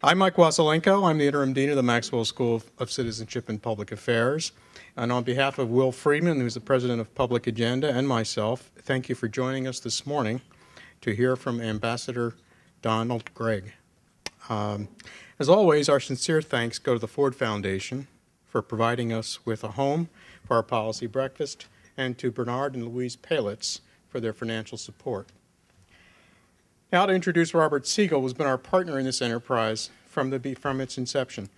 I'm Mike Wasylenko. I'm the interim dean of the Maxwell School of Citizenship and Public Affairs. And on behalf of Will Friedman, who's the president of Public Agenda, and myself, thank you for joining us this morning to hear from Ambassador Donald Gregg. Um, as always, our sincere thanks go to the Ford Foundation for providing us with a home for our policy breakfast, and to Bernard and Louise Palitz for their financial support. Now to introduce Robert Siegel, who's been our partner in this enterprise from, the, from its inception.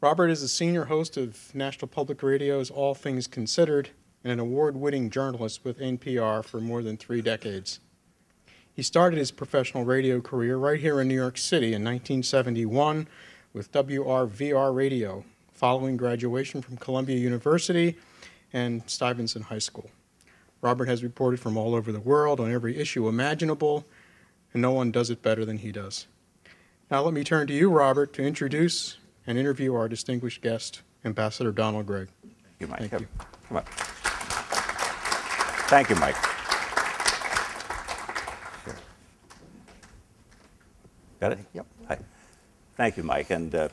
Robert is the senior host of National Public Radio's All Things Considered and an award-winning journalist with NPR for more than three decades. He started his professional radio career right here in New York City in 1971 with WRVR Radio, following graduation from Columbia University and Stuyvesant High School. Robert has reported from all over the world on every issue imaginable, and no one does it better than he does. Now let me turn to you, Robert, to introduce and interview our distinguished guest, Ambassador Donald Gregg. Thank you, Mike. Thank you. come on. Thank you, Mike. Here. Got it? Yep. Hi. Thank you, Mike. And uh,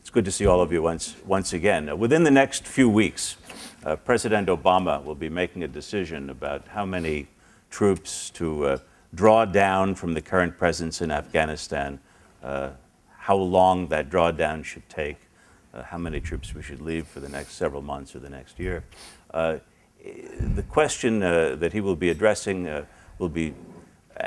it's good to see all of you once, once again. Uh, within the next few weeks, uh, President Obama will be making a decision about how many troops to uh, draw down from the current presence in Afghanistan, uh, how long that drawdown should take, uh, how many troops we should leave for the next several months or the next year. Uh, the question uh, that he will be addressing uh, will be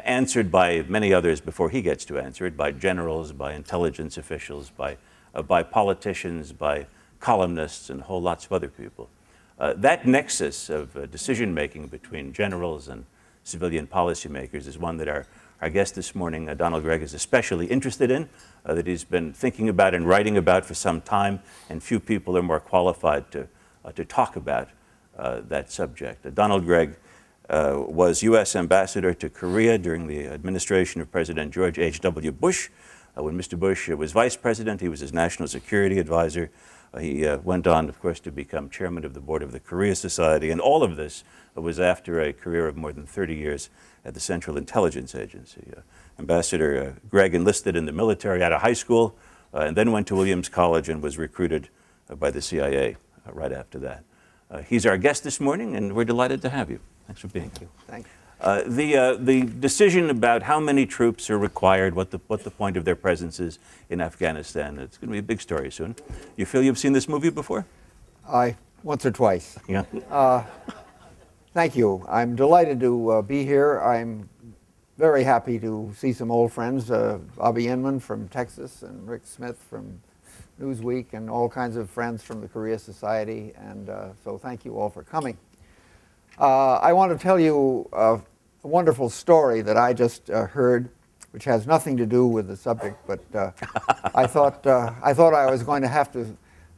answered by many others before he gets to answer it, by generals, by intelligence officials, by, uh, by politicians, by columnists, and whole lots of other people. That nexus of decision making between generals and civilian policymakers is one that our, our guest this morning, uh, Donald Gregg, is especially interested in, uh, that he's been thinking about and writing about for some time, and few people are more qualified to, uh, to talk about that subject. Donald Gregg was U.S. Ambassador to Korea during the administration of President George H.W. Bush. when Mr. Bush was Vice President, he was his national security advisor. He uh, went on, of course, to become chairman of the board of the Korea Society, and all of this was after a career of more than 30 years at the Central Intelligence Agency. Uh, Ambassador Gregg enlisted in the military out of high school, and then went to Williams College and was recruited by the CIA right after that. he's our guest this morning, and we're delighted to have you. Thanks for being here. Thank you. Uh, the, uh, the decision about how many troops are required, what the, what the point of their presence is in Afghanistan, it's going to be a big story soon. You feel you've seen this movie before? I once or twice. Yeah. Uh, thank you. I'm delighted to uh, be here. I'm very happy to see some old friends, uh, Bobby Inman from Texas and Rick Smith from Newsweek and all kinds of friends from the Korea Society. And so thank you all for coming. Uh, I want to tell you a, wonderful story that I just uh, heard, which has nothing to do with the subject, but uh, I thought uh, I thought I was going to have to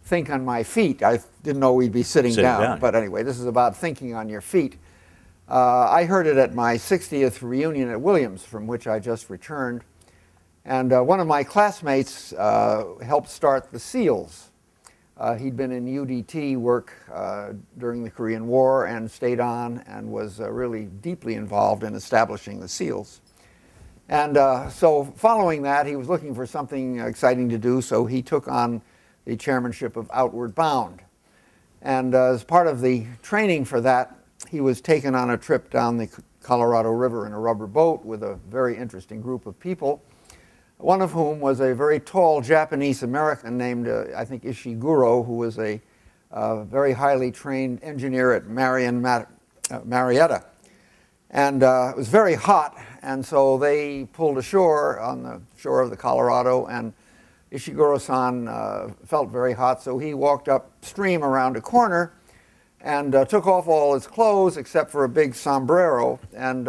think on my feet. I didn't know we'd be sitting, sitting down, down, but anyway, this is about thinking on your feet. Uh, I heard it at my 60th reunion at Williams, from which I just returned, and uh, one of my classmates helped start the SEALs. Uh, he'd been in UDT work uh, during the Korean War and stayed on and was uh, really deeply involved in establishing the SEALs. And uh, so following that, he was looking for something exciting to do, so he took on the chairmanship of Outward Bound. And uh, as part of the training for that, he was taken on a trip down the Colorado River in a rubber boat with a very interesting group of people one of whom was a very tall Japanese American named, uh, I think, Ishiguro, who was a uh, very highly trained engineer at Marion Mat uh, Marietta. And uh, it was very hot, and so they pulled ashore on the shore of the Colorado, and Ishiguro-san uh, felt very hot, so he walked upstream around a corner and uh, took off all his clothes except for a big sombrero, and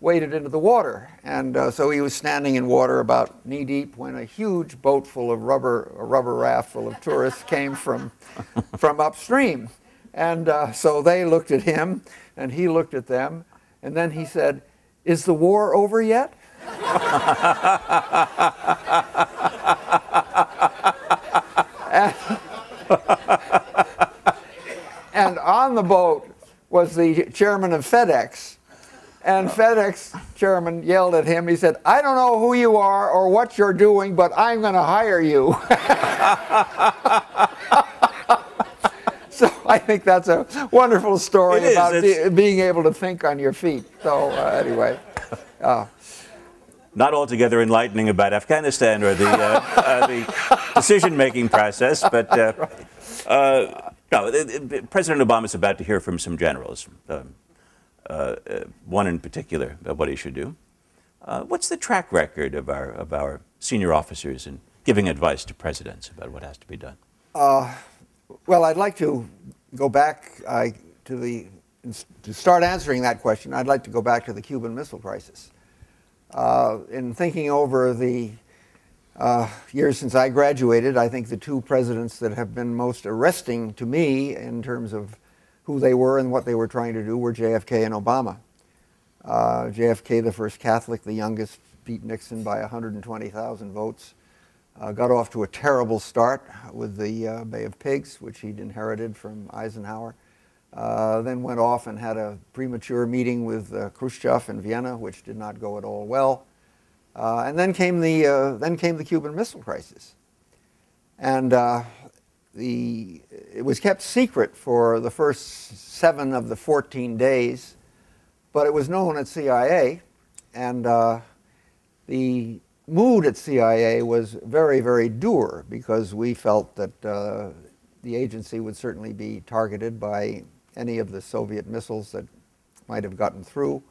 waded into the water. And uh, so he was standing in water about knee deep when a huge boat full of rubber, a rubber raft full of tourists came from, from upstream. And uh, so they looked at him and he looked at them. And then he said, Is the war over yet? and on the boat was the chairman of FedEx and FedEx chairman yelled at him. He said, I don't know who you are or what you're doing, but I'm going to hire you. so I think that's a wonderful story It about being able to think on your feet. So uh, anyway, Not altogether enlightening about Afghanistan or the, uh, uh, the decision-making process, but uh, uh, no, it- it- President Obama is about to hear from some generals, um, uh, uh, one in particular, about what he should do. Uh, what's the track record of our, of our senior officers in giving advice to presidents about what has to be done? well, I'd like to go back I, to the to start answering that question. I'd like to go back to the Cuban Missile Crisis. Uh, in thinking over the uh, years since I graduated, I think the two presidents that have been most arresting to me in terms of who they were and what they were trying to do were JFK and Obama. Uh, JFK, the first Catholic, the youngest, beat Nixon by 120,000 votes. Uh, got off to a terrible start with the uh, Bay of Pigs, which he'd inherited from Eisenhower. Uh, then went off and had a premature meeting with uh, Khrushchev in Vienna, which did not go at all well. Uh, and then came the uh, then came the Cuban Missile Crisis, and uh, the it was kept secret for the first seven of the 14 days, but it was known at CIA, and uh, the mood at CIA was very, very dour because we felt that uh, the agency would certainly be targeted by any of the Soviet missiles that might have gotten through.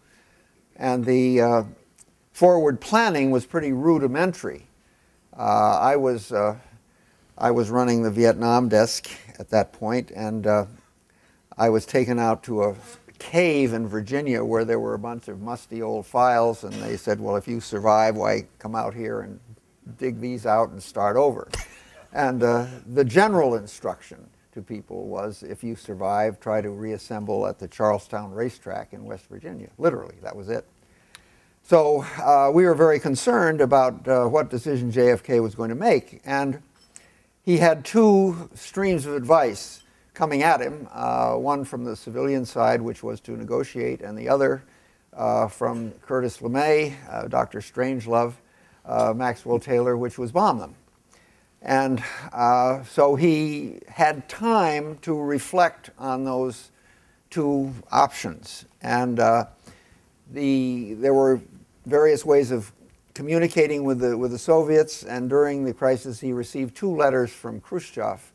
And the uh, forward planning was pretty rudimentary. Uh, I, was, uh, I was running the Vietnam desk at that point, and uh, I was taken out to a cave in Virginia where there were a bunch of musty old files, and they said, Well, if you survive, why come out here and dig these out and start over? And uh, the general instruction to people was if you survive, try to reassemble at the Charles Town racetrack in West Virginia. Literally, that was it. So uh, we were very concerned about uh, what decision JFK was going to make. And he had two streams of advice coming at him uh, one from the civilian side, which was to negotiate, and the other uh, from Curtis LeMay, uh, Dr. Strangelove, uh, Maxwell Taylor, which was bomb them. And so he had time to reflect on those two options. And the, there were various ways of communicating with the, with the Soviets, and during the crisis, he received two letters from Khrushchev.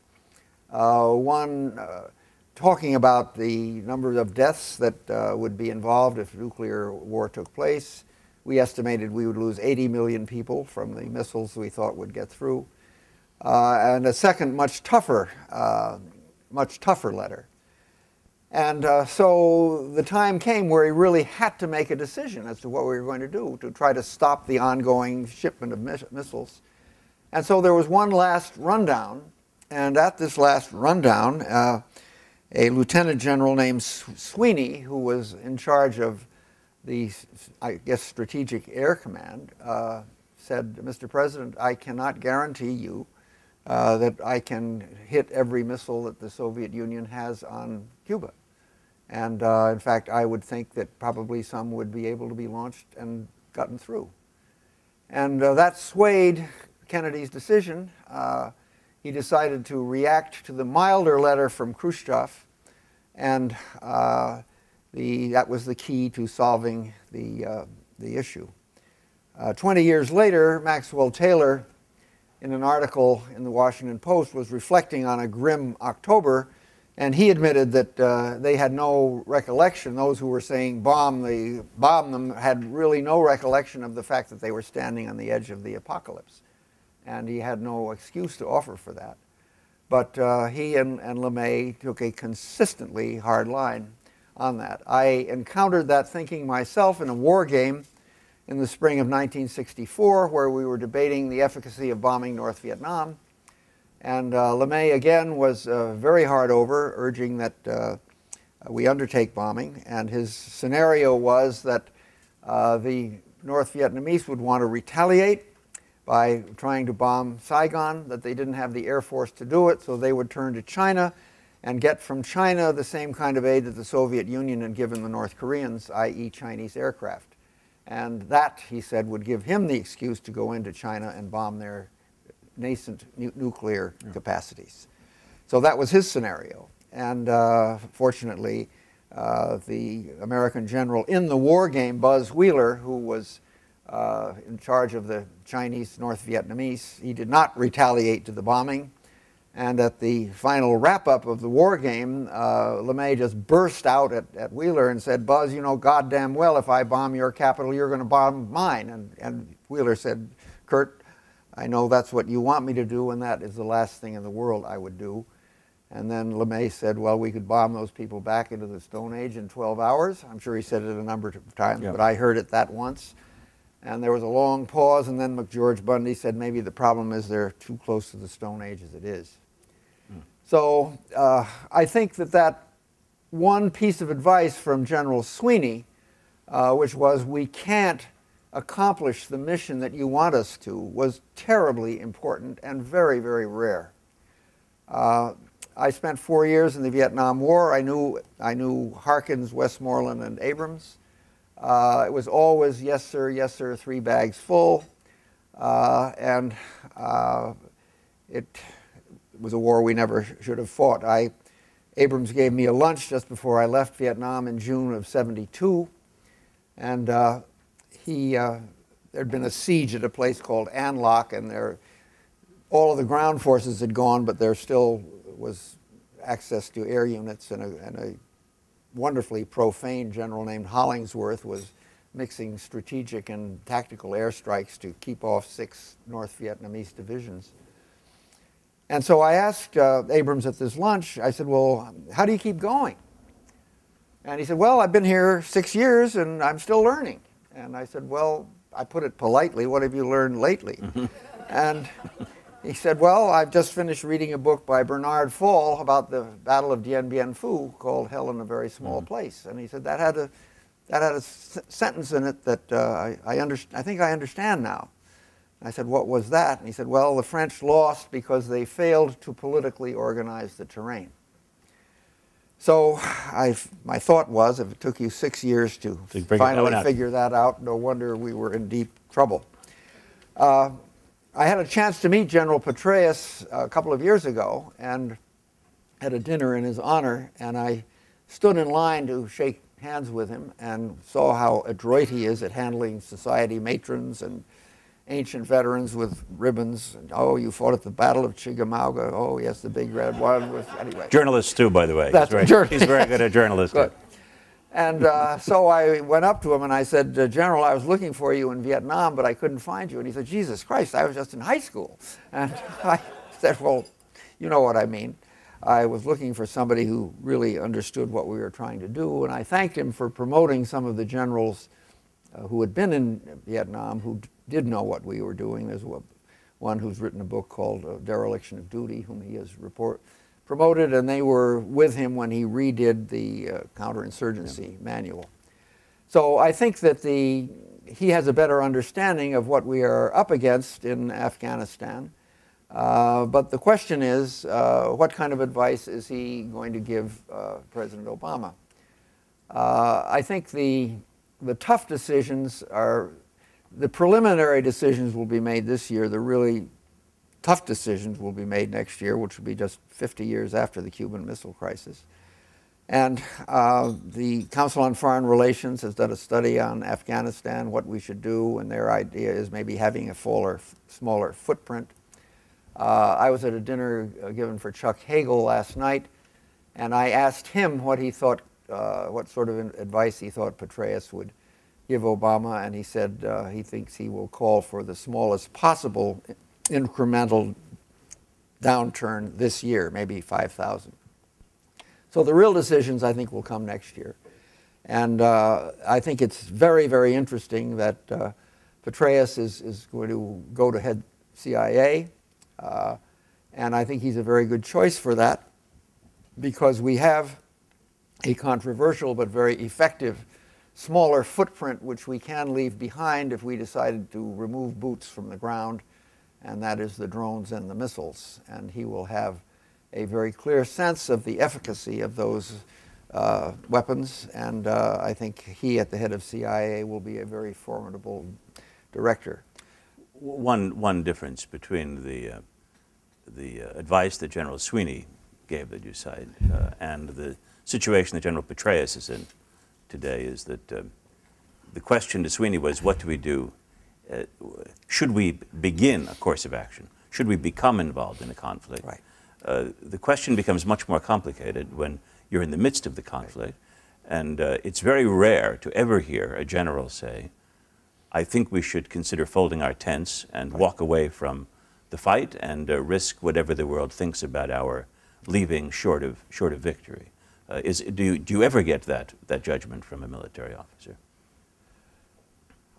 Uh, one uh, talking about the number of deaths that uh, would be involved if nuclear war took place. We estimated we would lose 80 million people from the missiles we thought would get through. Uh, and a second, much tougher, uh, much tougher letter. And uh, so the time came where he really had to make a decision as to what we were going to do to try to stop the ongoing shipment of miss- missiles. And so there was one last rundown, and at this last rundown, uh, a lieutenant general named Sweeney, who was in charge of the, I guess, Strategic Air Command, uh, said, Mr. President, I cannot guarantee you uh, that I can hit every missile that the Soviet Union has on Cuba. And uh, in fact, I would think that probably some would be able to be launched and gotten through. And uh, that swayed Kennedy's decision. Uh, he decided to react to the milder letter from Khrushchev, and uh, the, that was the key to solving the, uh, the issue. Uh, 20 years later, Maxwell Taylor, in an article in the Washington Post, was reflecting on a grim October, and he admitted that uh, they had no recollection. Those who were saying bomb, the, bomb them had really no recollection of the fact that they were standing on the edge of the apocalypse. And he had no excuse to offer for that. But uh, he and, and LeMay took a consistently hard line on that. I encountered that thinking myself in a war game in the spring of 1964, where we were debating the efficacy of bombing North Vietnam. And uh, LeMay again was uh, very hard over, urging that uh, we undertake bombing. And his scenario was that uh, the North Vietnamese would want to retaliate by trying to bomb Saigon, that they didn't have the air force to do it, so they would turn to China and get from China the same kind of aid that the Soviet Union had given the North Koreans, i.e., Chinese aircraft. And that, he said, would give him the excuse to go into China and bomb their nascent nu- nuclear capacities. So that was his scenario. And uh, fortunately, uh, the American general in the war game, Buzz Wheeler, who was uh, in charge of the Chinese North Vietnamese, he did not retaliate to the bombing. And at the final wrap up of the war game, uh, LeMay just burst out at, at Wheeler and said, Buzz, you know goddamn well if I bomb your capital, you're going to bomb mine. And, and Wheeler said, Kurt, I know that's what you want me to do, and that is the last thing in the world I would do. And then LeMay said, well, we could bomb those people back into the Stone Age in 12 hours. I'm sure he said it a number of times, Yeah. but I heard it that once. And there was a long pause, and then McGeorge Bundy said, maybe the problem is they're too close to the Stone Age as it is. So uh, I think that that one piece of advice from General Sweeney, uh, which was we can't accomplish the mission that you want us to, was terribly important and very, very rare. Uh, I spent four years in the Vietnam War. I knew, I knew Harkins, Westmoreland, and Abrams. Uh, it was always yes, sir, yes, sir, three bags full. Uh, and uh, it was a war we never should have fought. I, Abrams gave me a lunch just before I left Vietnam in June of 72. And uh, he, uh, there'd been a siege at a place called An Loc, and there, all of the ground forces had gone, but there still was access to air units, and a, and a wonderfully profane general named Hollingsworth was mixing strategic and tactical airstrikes to keep off six North Vietnamese divisions. And so I asked uh, Abrams at this lunch, I said, Well, how do you keep going? And he said, Well, I've been here six years and I'm still learning. And I said, Well, I put it politely, what have you learned lately? and he said, Well, I've just finished reading a book by Bernard Fall about the Battle of Dien Bien Phu called Hell in a Very Small Place. And he said, That had a, that had a s- sentence in it that uh, I, I, underst- I think I understand now. I said, What was that? And he said, Well, the French lost because they failed to politically organize the terrain. So I, my thought was, if it took you six years to To finally figure that out, no wonder we were in deep trouble. Uh, I had a chance to meet General Petraeus a couple of years ago and had a dinner in his honor, and I stood in line to shake hands with him and saw how adroit he is at handling society matrons and ancient veterans with ribbons. Oh, you fought at the Battle of Chickamauga. Oh, yes, the big red one. With, anyway. Journalists too, by the way. That's he's, journal- he's very good at journalism. Good. And uh, so I went up to him and I said, uh, General, I was looking for you in Vietnam, but I couldn't find you. And he said, Jesus Christ, I was just in high school. And I said, Well, you know what I mean. I was looking for somebody who really understood what we were trying to do. And I thanked him for promoting some of the generals uh, who had been in Vietnam who did know what we were doing. There's one- one who's written a book called uh, Dereliction of Duty, whom he has report, promoted, and they were with him when he redid the uh, counterinsurgency manual. So I think that the, he has a better understanding of what we are up against in Afghanistan. Uh, but the question is, uh, what kind of advice is he going to give uh, President Obama? Uh, I think the, the tough decisions are, the preliminary decisions will be made this year. The really tough decisions will be made next year, which will be just 50 years after the Cuban Missile Crisis. And uh, the Council on Foreign Relations has done a study on Afghanistan, what we should do, and their idea is maybe having a fuller, smaller footprint. Uh, I was at a dinner uh, given for Chuck Hagel last night, and I asked him what he thought, uh, what sort of advice he thought Petraeus would give Obama, and he said uh, he thinks he will call for the smallest possible incremental downturn this year, maybe 5,000. So the real decisions, I think, will come next year. And uh, I think it's very, very interesting that uh, Petraeus is, is going to go to head CIA. Uh, and I think he's a very good choice for that because we have a controversial but very effective smaller footprint which we can leave behind if we decided to remove boots from the ground, and that is the drones and the missiles. And he will have a very clear sense of the efficacy of those uh, weapons, and uh, I think he, at the head of CIA, will be a very formidable director. One, one difference between the, uh, the uh, advice that General Sweeney gave that you cite uh, and the situation that General Petraeus is in today is that uh, the question to Sweeney was, what do we do? Uh, should we begin a course of action? Should we become involved in a conflict? Right. Uh, the question becomes much more complicated when you're in the midst of the conflict. And uh, it's very rare to ever hear a general say, I think we should consider folding our tents and Right. walk away from the fight and uh, risk whatever the world thinks about our leaving short of, short of victory. Uh, is, do, you, do you ever get that, that judgment from a military officer?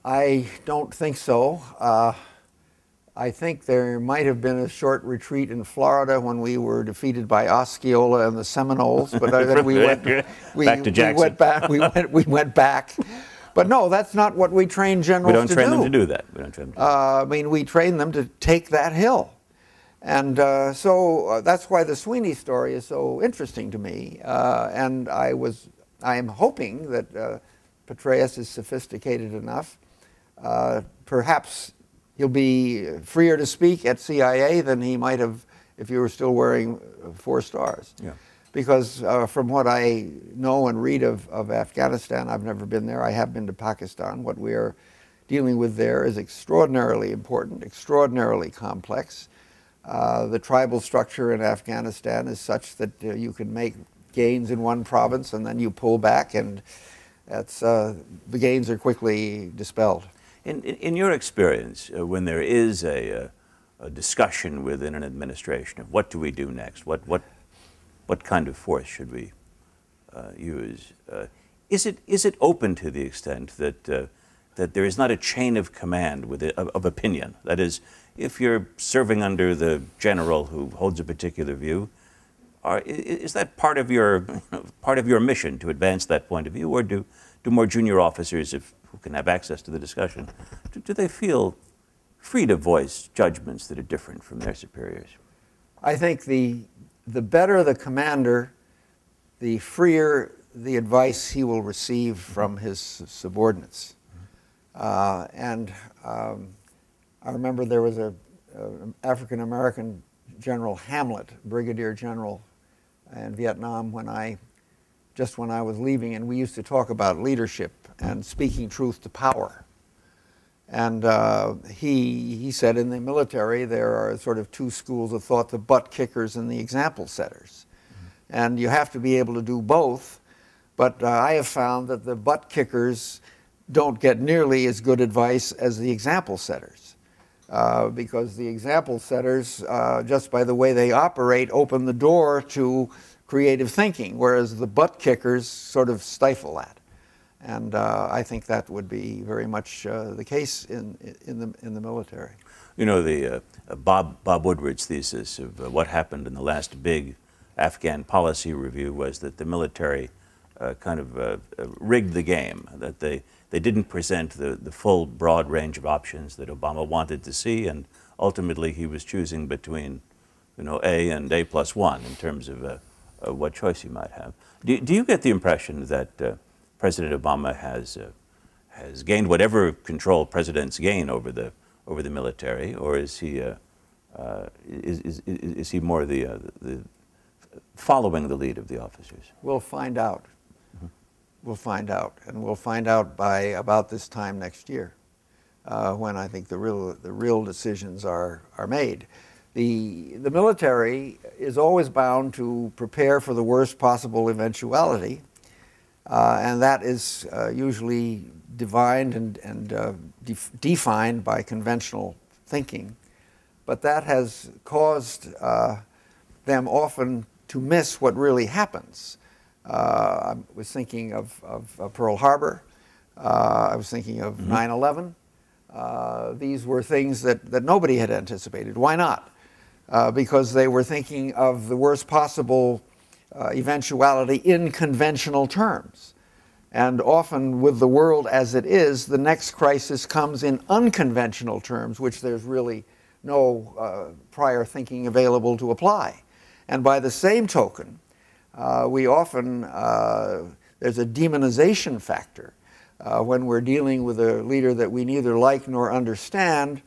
I don't think so. Uh, I think there might have been a short retreat in Florida when we were defeated by Osceola and the Seminoles, but I think we went we, Back to we Jackson. went back. We went we went back. But no, that's not what we train generals We don't train do. them to do that. We don't train them to do Uh, I mean, we train them to take that hill. And uh, so uh, that's why the Sweeney story is so interesting to me. Uh, and I was, I am hoping that uh, Petraeus is sophisticated enough. Uh, perhaps he'll be freer to speak at CIA than he might have if he were still wearing uh, four stars. Yeah. Because uh, from what I know and read of, of Afghanistan, I've never been there. I have been to Pakistan. What we are dealing with there is extraordinarily important, extraordinarily complex. Uh, the tribal structure in Afghanistan is such that uh, you can make gains in one province and then you pull back, and that's, uh, the gains are quickly dispelled. In, in, your experience, uh, when there is a, uh, a discussion within an administration of what do we do next, what, what, what kind of force should we use, is, it, is it open to the extent that, that there is not a chain of command with it, of, of opinion? That is, if you're serving under the general who holds a particular view, are, is that part of your part of your mission to advance that point of view, or do do more junior officers, if, who can have access to the discussion, do, do they feel free to voice judgments that are different from their superiors? I think the, the better the commander, the freer the advice he will receive from his subordinates. Uh, and um, I remember there was a, African American General Hamlet, Brigadier General in Vietnam, when I just when I was leaving, and we used to talk about leadership and speaking truth to power. And uh, he, he said in the military there are sort of two schools of thought the butt kickers and the example setters. And you have to be able to do both. But uh, I have found that the butt kickers don't get nearly as good advice as the example setters. Uh, because the example setters, uh, just by the way they operate, open the door to creative thinking, whereas the butt kickers sort of stifle that. And uh, I think that would be very much uh, the case in, in, the, in the military. You know, the uh, Bob, Bob Woodward's thesis of what happened in the last big Afghan policy review was that the military kind of rigged the game, that they, they didn't present the, the full broad range of options that Obama wanted to see, and ultimately he was choosing between you know, A and A plus one in terms of uh, uh, what choice he might have. Do, do you get the impression that uh, President Obama has, uh, has gained whatever control presidents gain over the, over the military, or is he, uh, uh, is, is, is he more the, the following the lead of the officers? We'll find out. We'll find out. And we'll find out by about this time next year uh, when I think the real, the real decisions are, are made. The, the military is always bound to prepare for the worst possible eventuality, uh, and that is uh, usually divined and, and uh, def- defined by conventional thinking. But that has caused uh, them often to miss what really happens. Uh, I was thinking of, of, of Pearl Harbor. Uh, I was thinking of 9 11. Uh, these were things that, that nobody had anticipated. Why not? Uh, because they were thinking of the worst possible uh, eventuality in conventional terms. And often, with the world as it is, the next crisis comes in unconventional terms, which there's really no uh, prior thinking available to apply. And by the same token, uh, we often, uh, there's a demonization factor. Uh, when we're dealing with a leader that we neither like nor understand,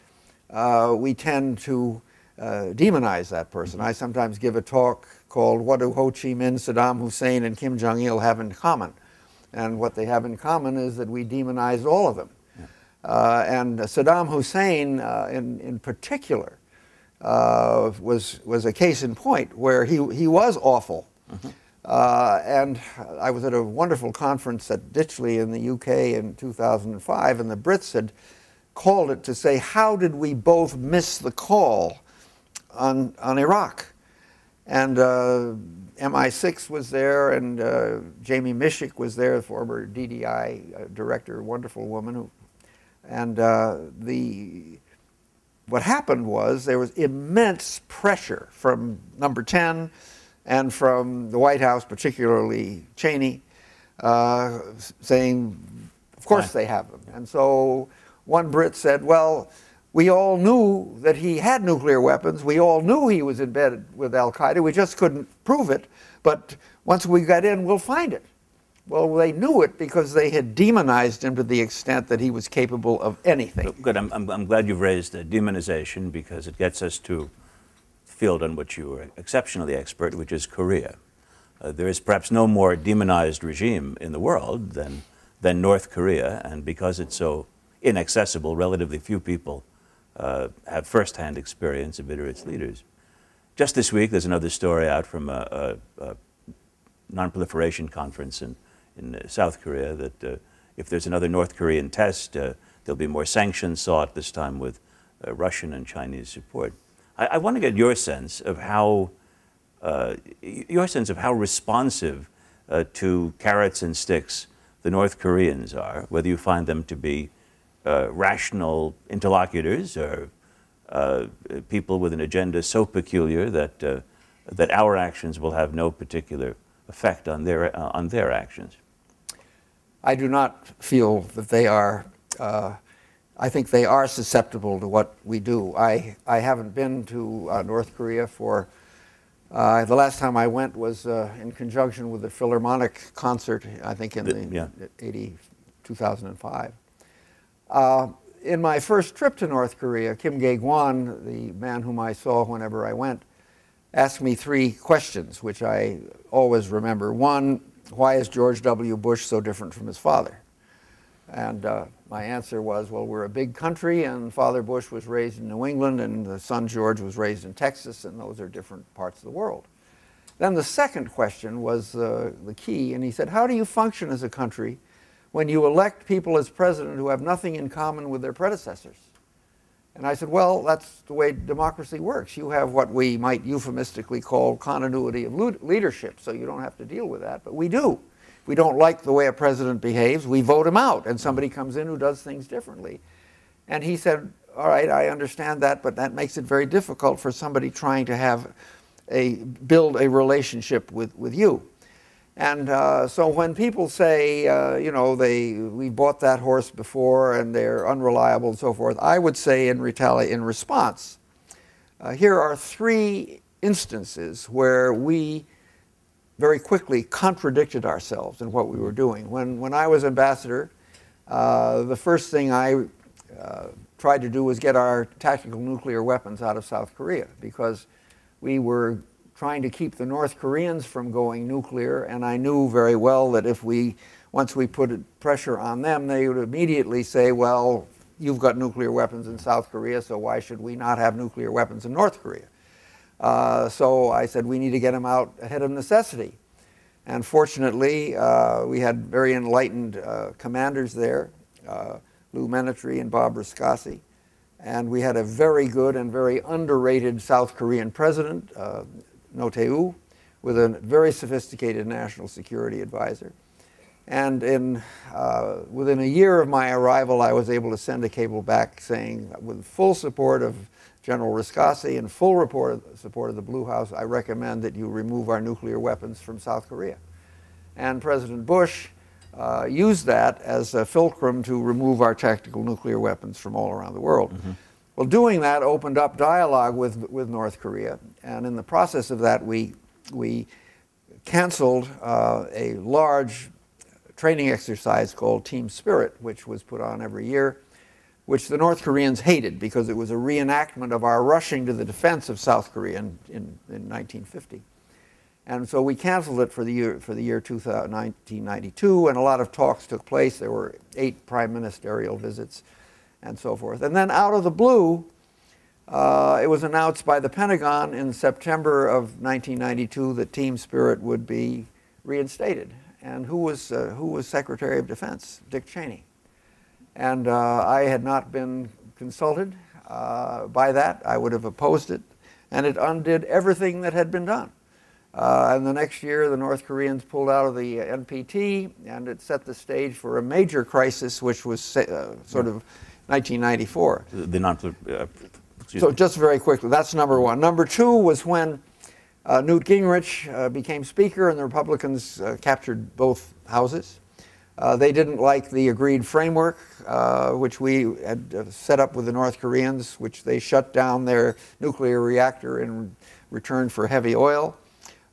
uh, we tend to uh, demonize that person. I sometimes give a talk called What Do Ho Chi Minh, Saddam Hussein, and Kim Jong il have in common? And what they have in common is that we demonize all of them. Uh, and Saddam Hussein, uh, in, in particular, uh, was, was a case in point where he, he was awful. Uh, and I was at a wonderful conference at Ditchley in the UK in 2005, and the Brits had called it to say, How did we both miss the call on, on Iraq? And uh, MI6 was there, and uh, Jami Miscik was there, the former DDI uh, director, wonderful woman. Who, and uh, the, what happened was there was immense pressure from number 10 and from the White House, particularly Cheney, uh, saying, of course they have them. And so one Brit said, well, we all knew that he had nuclear weapons. We all knew he was in bed with Al Qaeda. We just couldn't prove it. But once we got in, we'll find it. Well, they knew it because they had demonized him to the extent that he was capable of anything. Good. I'm, I'm, I'm glad you've raised the demonization because it gets us to field on which you are exceptionally expert, which is Korea. Uh, there is perhaps no more demonized regime in the world than, than North Korea, and because it's so inaccessible, relatively few people uh, have firsthand experience of it or its leaders. Just this week, there's another story out from a, a, a nonproliferation conference in, in South Korea that uh, if there's another North Korean test, uh, there'll be more sanctions sought, this time with uh, Russian and Chinese support. I, I want to get your sense of how uh, your sense of how responsive uh, to carrots and sticks the North Koreans are, whether you find them to be uh, rational interlocutors or uh, people with an agenda so peculiar that, uh, that our actions will have no particular effect on their, uh, on their actions. I do not feel that they are I think they are susceptible to what we do. I, I haven't been to uh, North Korea for, uh, the last time I went was uh, in conjunction with the Philharmonic concert, I think in the, the yeah. 80, 2005. Uh, in my first trip to North Korea, Kim Kye-gwan, the man whom I saw whenever I went, asked me three questions, which I always remember. One, why is George W. Bush so different from his father? And uh, my answer was, well, we're a big country, and Father Bush was raised in New England, and the son George was raised in Texas, and those are different parts of the world. Then the second question was uh, the key, and he said, how do you function as a country when you elect people as president who have nothing in common with their predecessors? And I said, well, that's the way democracy works. You have what we might euphemistically call continuity of leadership, so you don't have to deal with that, but we do we don't like the way a president behaves, we vote him out, and somebody comes in who does things differently. And he said, all right, I understand that, but that makes it very difficult for somebody trying to have a build a relationship with, with you. And uh, so when people say, uh, you know, they we bought that horse before and they're unreliable and so forth, I would say in retali- in response, uh, here are three instances where we very quickly contradicted ourselves in what we were doing. When, when I was ambassador, uh, the first thing I uh, tried to do was get our tactical nuclear weapons out of South Korea because we were trying to keep the North Koreans from going nuclear, and I knew very well that if we, once we put pressure on them, they would immediately say, well, you've got nuclear weapons in South Korea, so why should we not have nuclear weapons in North Korea? Uh, so I said, we need to get them out ahead of necessity. And fortunately, uh, we had very enlightened uh, commanders there, uh, Lou Menetrey and Bob Riscassi. And we had a very good and very underrated South Korean president, uh, Roh Tae-woo, with a very sophisticated national security advisor. And in, uh, within a year of my arrival, I was able to send a cable back saying, with full support of General Riscassi, in full report, support of the Blue House, I recommend that you remove our nuclear weapons from South Korea. And President Bush uh, used that as a fulcrum to remove our tactical nuclear weapons from all around the world. Mm -hmm. Well, doing that opened up dialogue with, with North Korea. And in the process of that, we, we canceled uh, a large training exercise called Team Spirit, which was put on every year, which the North Koreans hated because it was a reenactment of our rushing to the defense of South Korea in, in, in 1950. And so we canceled it for the year, for the year 2000, 1992, and a lot of talks took place. There were eight prime ministerial visits and so forth. And then out of the blue, uh, it was announced by the Pentagon in September of 1992 that Team Spirit would be reinstated. And who was, uh, who was Secretary of Defense? Dick Cheney. And uh, I had not been consulted uh, by that. I would have opposed it. And it undid everything that had been done. Uh, and the next year, the North Koreans pulled out of the NPT, and it set the stage for a major crisis, which was uh, sort of 1994. The non. Uh, so just very quickly, that's number one. Number two was when uh, Newt Gingrich uh, became Speaker, and the Republicans uh, captured both houses. They didn't like the agreed framework, which we had set up with the North Koreans, which they shut down their nuclear reactor in return for heavy oil.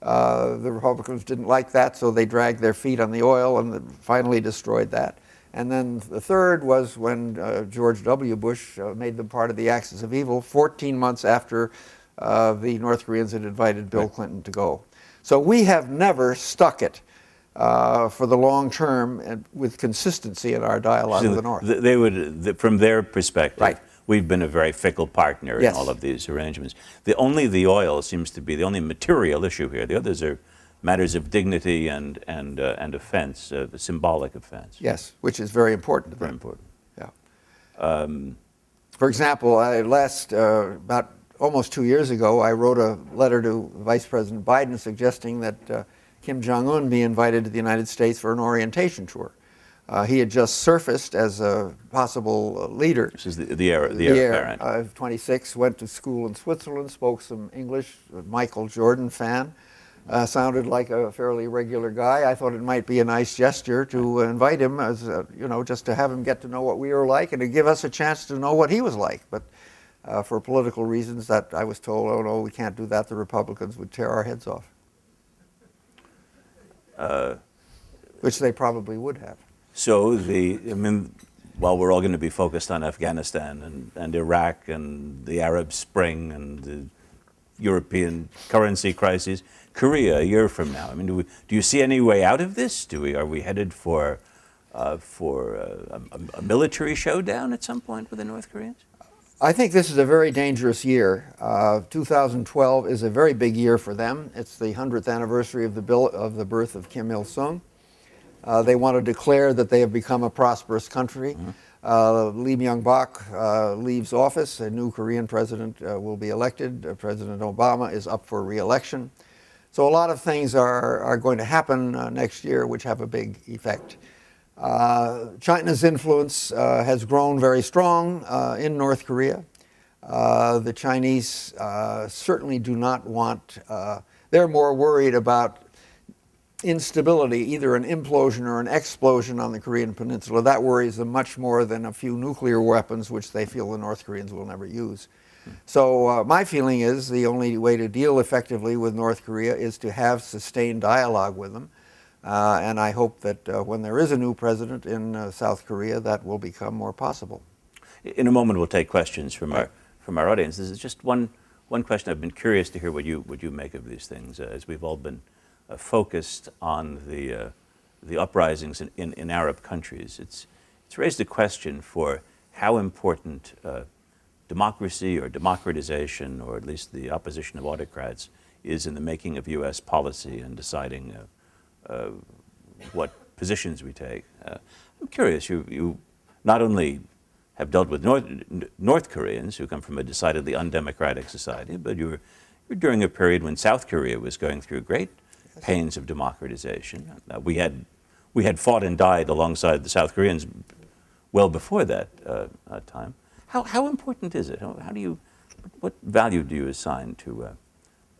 Uh, the Republicans didn't like that, so they dragged their feet on the oil and finally destroyed that. And then the third was when uh, George W. Bush uh, made them part of the Axis of Evil 14 months after uh, the North Koreans had invited Bill. Clinton to go. So we have never stuck it. Uh, for the long term and with consistency in our dialogue so with the North. They would, from their perspective, right we've been a very fickle partner yes. in all of these arrangements. The only the oil seems to be the only material issue here. The others are matters of dignity and and uh, and offense, uh, symbolic offense. Yes, which is very important. Very important. Yeah. Um, For example, I last uh, about almost two years ago, I wrote a letter to Vice President Biden suggesting that uh, Kim Jong Un be invited to the United States for an orientation tour. Uh, he had just surfaced as a possible uh, leader. This is the, the heir, the, the heir apparent. Uh, 26, went to school in Switzerland, spoke some English, Michael Jordan fan. Uh, sounded like a fairly regular guy. I thought it might be a nice gesture to invite him, as a, you know, just to have him get to know what we were like and to give us a chance to know what he was like. But uh, for political reasons, that I was told, oh no, we can't do that. The Republicans would tear our heads off, uh, which they probably would have. So the, I mean, while we're all going to be focused on Afghanistan and, and Iraq and the Arab Spring and the European currency crisis, Korea a year from now. I mean, do, we, do you see any way out of this? Do we, are we headed for, uh, for uh, a, a, military showdown at some point with the North Koreans? I think this is a very dangerous year. Uh, 2012 is a very big year for them. It's the 100th anniversary of the, bill, of the birth of Kim Il sung. Uh, they want to declare that they have become a prosperous country. Mm-hmm. Uh, Lee Myung-bak uh, leaves office. A new Korean president uh, will be elected. Uh, president Obama is up for re-election. So a lot of things are, are going to happen uh, next year which have a big effect. Uh, China's influence uh, has grown very strong uh, in North Korea. the Chinese certainly do not want, they're more worried about instability, either an implosion or an explosion on the Korean Peninsula. That worries them much more than a few nuclear weapons, which they feel the North Koreans will never use. So, uh, my feeling is the only way to deal effectively with North Korea is to have sustained dialogue with them. Uh, and I hope that uh, when there is a new president in uh, South Korea, that will become more possible. In a moment, we'll take questions from our, from our audience. This is just one, one question. I've been curious to hear what you, what you make of these things, uh, as we've all been uh, focused on the, uh, the uprisings in, in, in, Arab countries. It's, it's raised a question for how important uh, democracy or democratization, or at least the opposition of autocrats, is in the making of U.S. policy and deciding what positions we take. Uh, I'm curious, you, you not only have dealt with North, North Koreans who come from a decidedly undemocratic society, but you're, you're during a period when South Korea was going through great pains of democratization. Uh, we, had, we had fought and died alongside the South Koreans well before that uh, uh, time. How, how important is it? How, how, do you, what value do you assign to uh,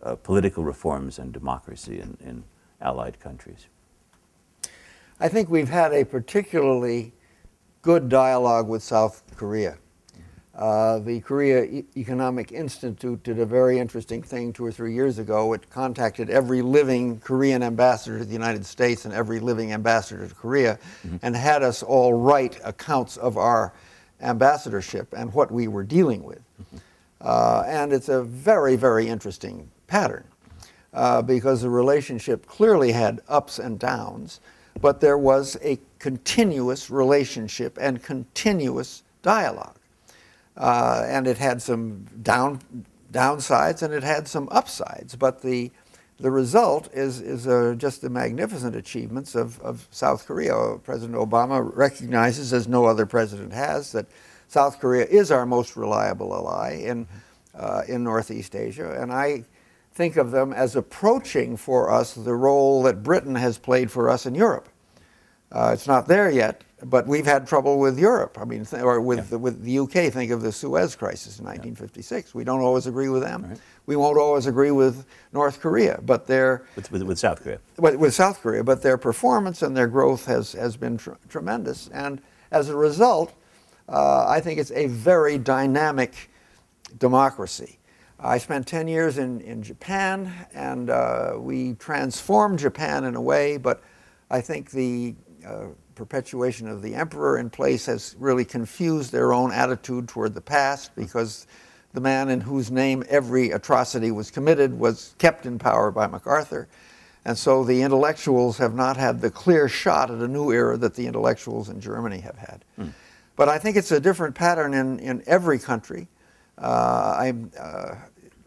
uh, political reforms and democracy in, in allied countries? I think we've had a particularly good dialogue with South Korea. Uh, the Korea e- Economic Institute did a very interesting thing two or three years ago. It contacted every living Korean ambassador to the United States and every living ambassador to Korea and had us all write accounts of our ambassadorship and what we were dealing with. Uh, and it's a very, very interesting pattern uh, because the relationship clearly had ups and downs, but there was a continuous relationship and continuous dialogue. Uh, and it had some down, downsides and it had some upsides, but the, the result is, is uh, just the magnificent achievements of, of South Korea. President Obama recognizes, as no other president has, that South Korea is our most reliable ally in, uh, in Northeast Asia, and I think of them as approaching for us the role that Britain has played for us in Europe. Uh, it's not there yet, but we've had trouble with Europe. I mean, th- or with, Yeah. the, with the UK. Think of the Suez Crisis in 1956. We don't always agree with them. We won't always agree with North Korea, but their With, with, with South Korea. with, with South Korea, but their performance and their growth has, has been tr- tremendous. And as a result, uh, I think it's a very dynamic democracy. I spent 10 years in, in Japan, and uh, we transformed Japan in a way, but I think the uh, perpetuation of the emperor in place has really confused their own attitude toward the past because the man in whose name every atrocity was committed was kept in power by MacArthur. And so the intellectuals have not had the clear shot at a new era that the intellectuals in Germany have had. But I think it's a different pattern in, in every country. Uh, I'm, uh,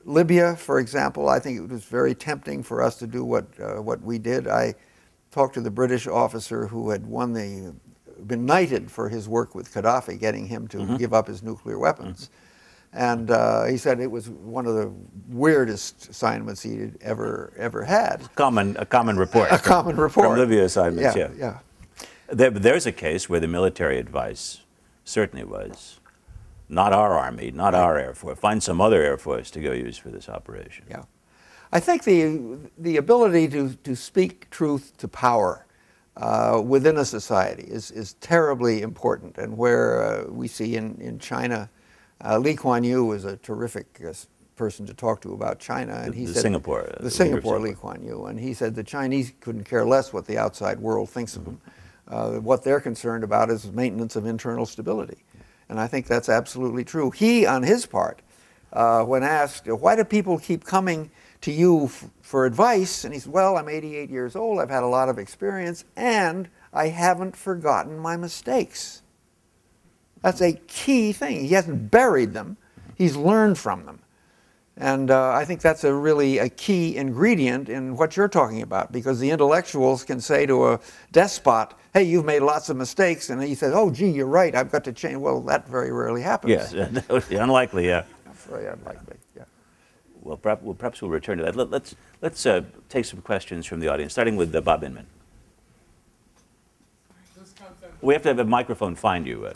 Libya, for example, I think it was very tempting for us to do what, uh, what we did. I talked to the British officer who had won the, been knighted for his work with Gaddafi, getting him to give up his nuclear weapons. And uh, he said it was one of the weirdest assignments he had ever, ever had. Common, a common report. A common report. From Libya assignments, yeah. yeah. There, there's a case where the military advice certainly was not our army, not our air force. Find some other air force to go use for this operation. Yeah. I think the, the ability to, to speak truth to power uh, within a society is, is terribly important. And where uh, we see in, in China, uh, Lee Kuan Yew was a terrific uh, person to talk to about China. And The- he the said, Singapore, the Singapore Lee. Kuan Yew. And he said the Chinese couldn't care less what the outside world thinks of them. Uh, what they're concerned about is maintenance of internal stability. And I think that's absolutely true. He, on his part, uh, when asked, why do people keep coming to you for advice? And he said, well, I'm 88 years old, I've had a lot of experience, and I haven't forgotten my mistakes. That's a key thing. He hasn't buried them, he's learned from them. And uh, I think that's a really a key ingredient in what you're talking about because the intellectuals can say to a despot, hey, you've made lots of mistakes. And he says, oh, gee, you're right, I've got to change. Well, that very rarely happens. Yes, that unlikely, yeah. That's very unlikely. Yeah. Well, perhaps, well, perhaps we'll return to that. Let, let's let's uh, take some questions from the audience, starting with uh, Bob Inman. We have to have a microphone find you.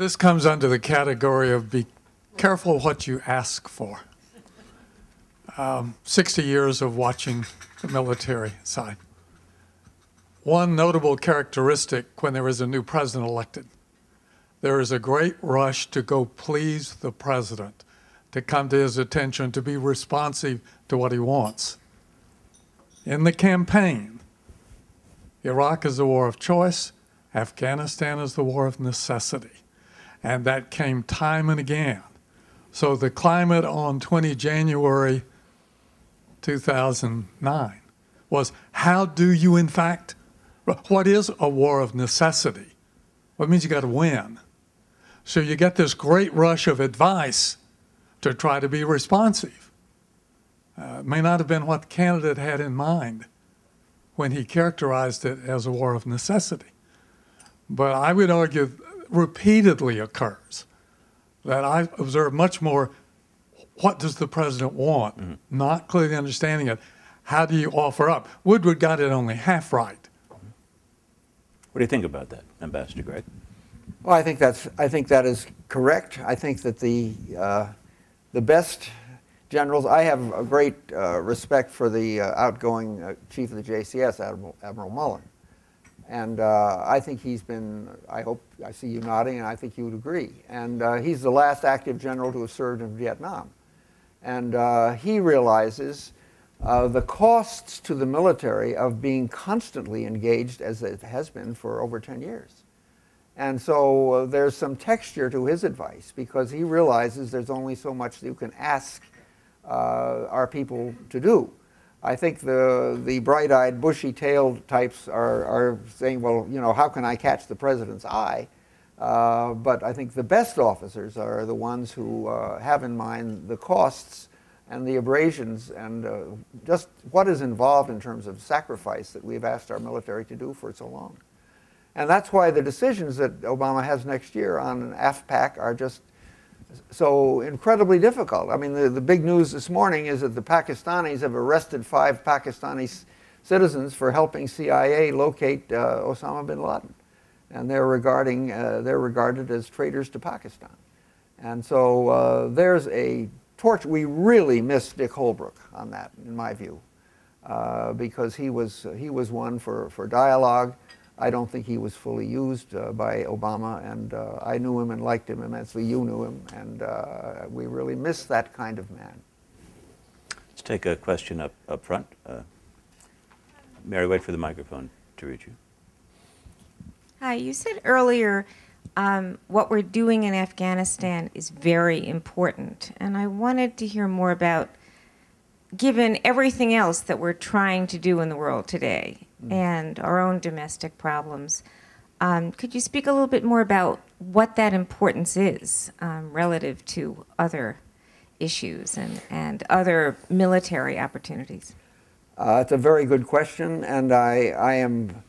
This comes under the category of be careful what you ask for. Um, 60 years of watching the military side. One notable characteristic when there is a new president elected, there is a great rush to go please the president, to come to his attention, to be responsive to what he wants. In the campaign, Iraq is the war of choice, Afghanistan is the war of necessity and that came time and again. So the climate on 20 January 2009 was how do you, in fact, what is a war of necessity? Well, means you got to win. So you get this great rush of advice to try to be responsive. Uh, may not have been what the candidate had in mind when he characterized it as a war of necessity. But I would argue repeatedly occurs that I observe much more what does the president want, not clearly understanding it. How do you offer up? Woodward got it only half right. what do you think about that, Ambassador Gregg? Well, I think that's I think that is correct. I think that the uh, the best generals. I have a great uh, respect for the uh, outgoing uh, chief of the JCS, Admiral, Admiral Mullen, And uh, I think he's been, I hope, I see you nodding, and I think you would agree. And uh, he's the last active general to have served in Vietnam. And uh, he realizes uh, the costs to the military of being constantly engaged, as it has been for over 10 years. And so uh, there's some texture to his advice because he realizes there's only so much you can ask uh, our people to do. I think the, the bright eyed, bushy tailed types are, are saying, well, you know, how can I catch the president's eye? Uh, but I think the best officers are the ones who uh, have in mind the costs and the abrasions and uh, just what is involved in terms of sacrifice that we've asked our military to do for so long. And that's why the decisions that Obama has next year on AfPak are just so incredibly difficult. I mean, the, the big news this morning is that the Pakistanis have arrested five Pakistani citizens for helping CIA locate uh, Osama bin Laden. And they're, regarding, uh, they're regarded as traitors to Pakistan. And so uh, there's a torch. We really missed Dick Holbrooke on that, in my view, uh, because he was, he was one for, for dialogue. I don't think he was fully used uh, by Obama, and uh, I knew him and liked him immensely. You knew him, and uh, we really miss that kind of man. Let's take a question up, up front. Uh, Mary, wait for the microphone to reach you. Hi, you said earlier um, what we're doing in Afghanistan is very important, and I wanted to hear more about, given everything else that we're trying to do in the world today mm. and our own domestic problems, um, could you speak a little bit more about what that importance is um, relative to other issues and, and other military opportunities? Uh, it's a very good question, and I, I am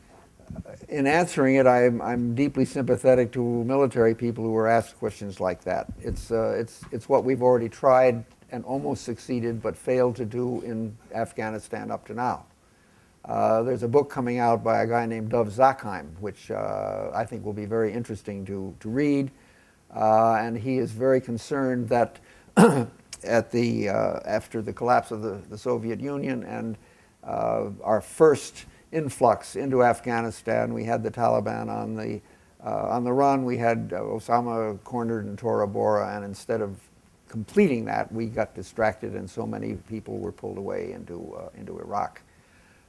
in answering it, I'm, I'm deeply sympathetic to military people who are asked questions like that. It's, uh, it's, it's what we've already tried and almost succeeded but failed to do in Afghanistan up to now. Uh, there's a book coming out by a guy named Dov Zakheim, which uh, I think will be very interesting to, to read. Uh, and he is very concerned that at the, uh, after the collapse of the, the Soviet Union and uh, our first influx into Afghanistan. We had the Taliban on the, uh, on the run. We had Osama cornered in Tora Bora, and instead of completing that, we got distracted, and so many people were pulled away into, uh, into Iraq.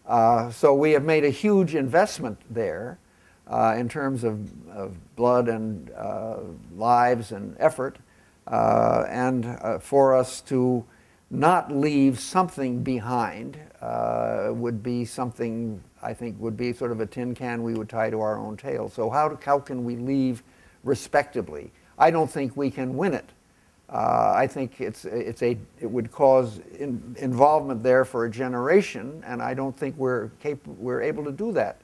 Uh, so we have made a huge investment there uh, in terms of, of blood and uh, lives and effort, and for us to not leave something behind uh, would be something I think would be sort of a tin can we would tie to our own tail. So how, how can we leave respectably? I don't think we can win it. Uh, I think it's, it's a, it would cause in, involvement there for a generation, and I don't think we're, capable, we're able to do that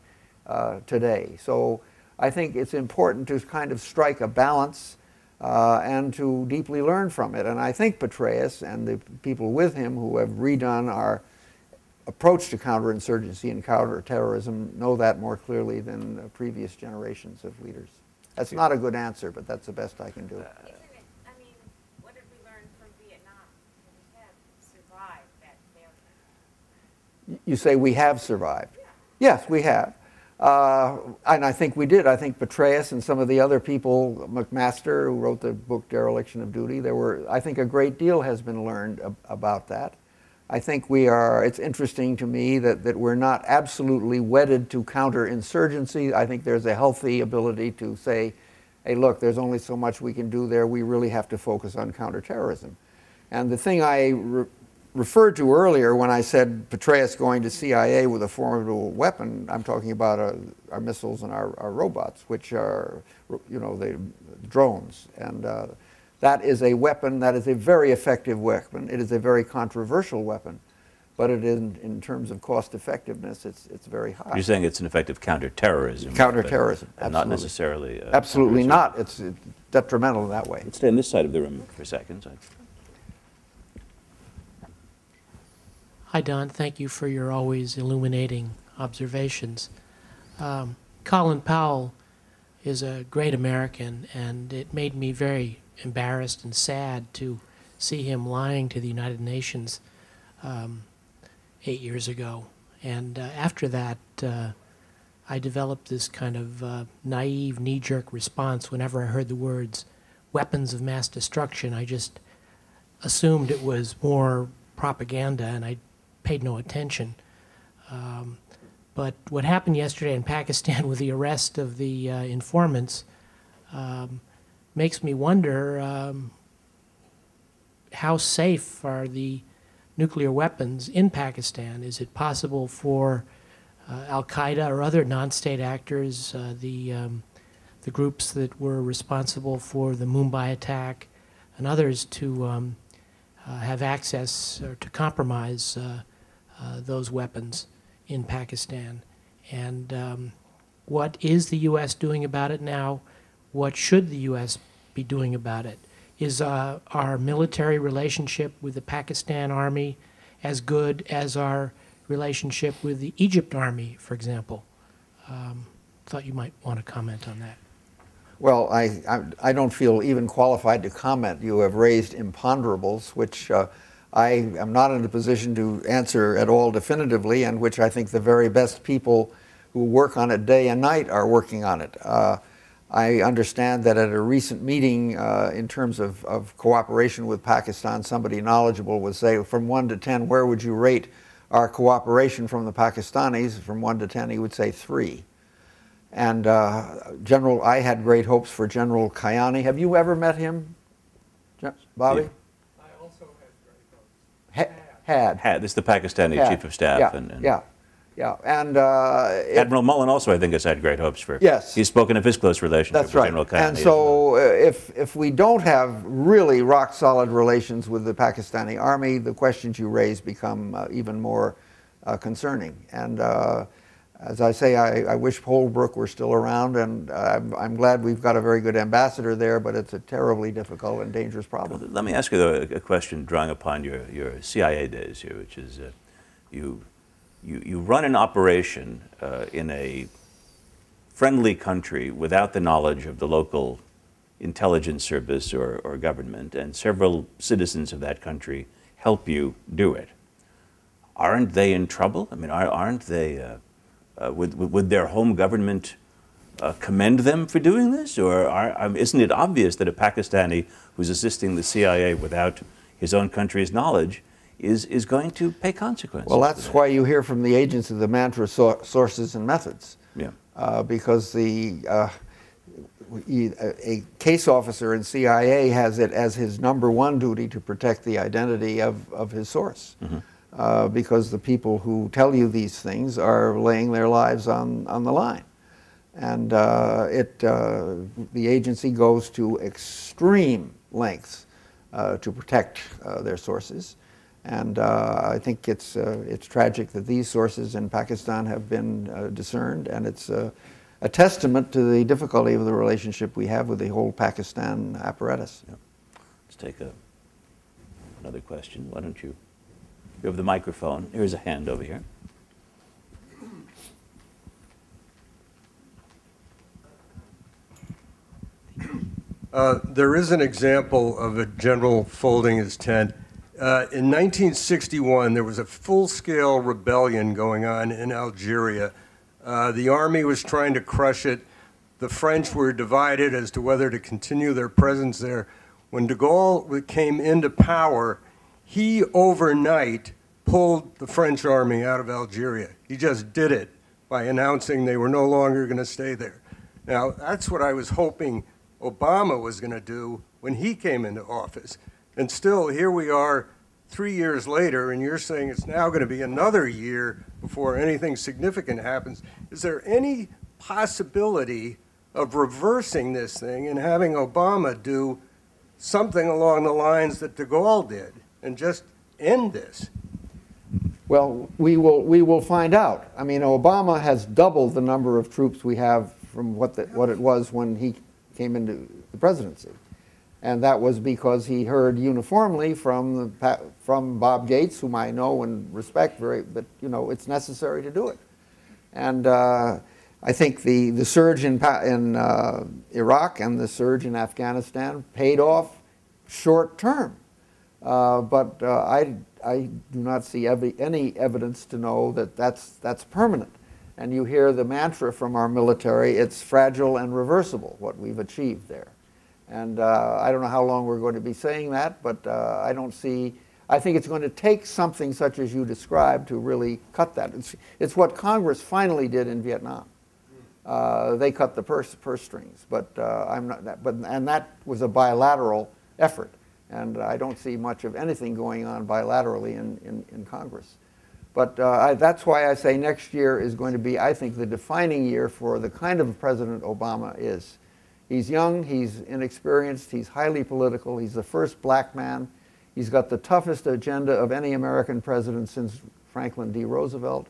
uh, today. So I think it's important to kind of strike a balance uh, and to deeply learn from it. And I think Petraeus and the people with him who have redone our approach to counterinsurgency and counterterrorism know that more clearly than previous generations of leaders. That's not a good answer, but that's the best I can do. Isn't it, I mean, what did we learn from Vietnam? We have survived that failure. You say we have survived. Yes, we have. Uh, and I think we did. I think Petraeus and some of the other people, McMaster, who wrote the book Dereliction of Duty, there were, I think a great deal has been learned ab about that. I think we are, it's interesting to me that, that we're not absolutely wedded to counterinsurgency. I think there's a healthy ability to say, hey, look, there's only so much we can do there. We really have to focus on counterterrorism. And the thing I referred to earlier when I said Petraeus going to CIA with a formidable weapon, I'm talking about our, uh, our missiles and our, our, robots, which are, you know, the drones. And uh, that is a weapon that is a very effective weapon. It is a very controversial weapon, but it is, in terms of cost effectiveness, it's, it's very high. You're saying it's an effective counterterrorism. Counterterrorism, but, Not necessarily. Absolutely not. It's detrimental in that way. Let's stay on this side of the room for a second. Hi, Don. Thank you for your always illuminating observations. Um, Colin Powell is a great American, and it made me very embarrassed and sad to see him lying to the United Nations um, eight years ago. And uh, after that, uh, I developed this kind of uh, naive knee jerk response whenever I heard the words weapons of mass destruction. I just assumed it was more propaganda and I paid no attention. Um, but what happened yesterday in Pakistan with the arrest of the uh, informants um, makes me wonder um, how safe are the nuclear weapons in Pakistan? Is it possible for uh, Al Qaeda or other non state actors, uh, the, um, the groups that were responsible for the Mumbai attack, and others to um, uh, have access or to compromise uh, those weapons in Pakistan? And um, what is the U.S. doing about it now? What should the U.S. be doing about it? Is uh, our military relationship with the Pakistan Army as good as our relationship with the Egypt Army, for example? Um, thought you might want to comment on that. Well, I, I, I don't feel even qualified to comment. You have raised imponderables, which uh, I am not in a position to answer at all definitively, and which I think the very best people who work on it day and night are working on it. Uh, I understand that at a recent meeting, uh, in terms of, of cooperation with Pakistan, somebody knowledgeable would say, from 1 to 10, where would you rate our cooperation from the Pakistanis? From 1 to 10, he would say 3. And uh, General, I had great hopes for General Kayani. Have you ever met him, Bobby? Yeah. I also had great hopes. Ha- had. Had, this is the Pakistani Had. chief of staff. Yeah, and, and yeah, yeah. And uh, it- Admiral Mullen also, I think, has had great hopes for. Yes. He's spoken of his close relationship That's with right. General Kayani. And well. so, uh, if if we don't have really rock solid relations with the Pakistani army, the questions you raise become uh, even more uh, concerning. And uh, as I say, I, I wish Holbrooke were still around, and I'm, I'm glad we've got a very good ambassador there. But it's a terribly difficult and dangerous problem. Let me ask you though, a, question drawing upon your, your CIA days here, which is uh, you, you, you run an operation uh, in a friendly country without the knowledge of the local intelligence service or, or government, and several citizens of that country help you do it. Aren't they in trouble? I mean, are, aren't they, uh, uh, would, would their home government uh, commend them for doing this? Or are, um, isn't it obvious that a Pakistani who's assisting the CIA without his own country's knowledge is, is going to pay consequences? Well, that's that? why you hear from the agents of the mantra sor- sources and methods. Yeah. uh, because the uh, a case officer in CIA has it as his number one duty to protect the identity of, of his source. Uh, because the people who tell you these things are laying their lives on, on the line. And uh, it, uh, the agency goes to extreme lengths uh, to protect uh, their sources. And I think it's, it's tragic that these sources in Pakistan have been discerned, and it's a testament to the difficulty of the relationship we have with the whole Pakistan apparatus. Let's take a, another question. Why don't you? You have the microphone. Here's a hand over here. Uh, There is an example of a general folding his tent. Uh, In 1961, there was a full-scale rebellion going on in Algeria. Uh, The army was trying to crush it. The French were divided as to whether to continue their presence there. When de Gaulle came into power, he overnight pulled the French army out of Algeria. He just did it by announcing they were no longer going to stay there. Now, that's what I was hoping Obama was going to do when he came into office. And still, here we are three years later, and you're saying it's now going to be another year before anything significant happens. Is there any possibility of reversing this thing and having Obama do something along the lines that de Gaulle did and just end this? Well, we will, we will find out. I mean, Obama has doubled the number of troops we have from what, the, what it was when he came into the presidency. And that was because he heard uniformly from, the, from Bob Gates, whom I know and respect very, but you know, it's necessary to do it. And uh, I think the, the surge in, in uh, Iraq and the surge in Afghanistan paid off short term. Uh, but uh, I, I do not see ev- any evidence to know that that's, that's permanent. And you hear the mantra from our military it's fragile and reversible, what we've achieved there. And uh, I don't know how long we're going to be saying that, but uh, I don't see, I think it's going to take something such as you described to really cut that. It's, it's what Congress finally did in Vietnam. Uh, they cut the purse, purse strings, but I'm not that, but, and that was a bilateral effort. And I don't see much of anything going on bilaterally in, in, in Congress. But uh, I, that's why I say next year is going to be, I think, the defining year for the kind of President Obama is. He's young, he's inexperienced, he's highly political, he's the first black man. He's got the toughest agenda of any American president since Franklin D. Roosevelt.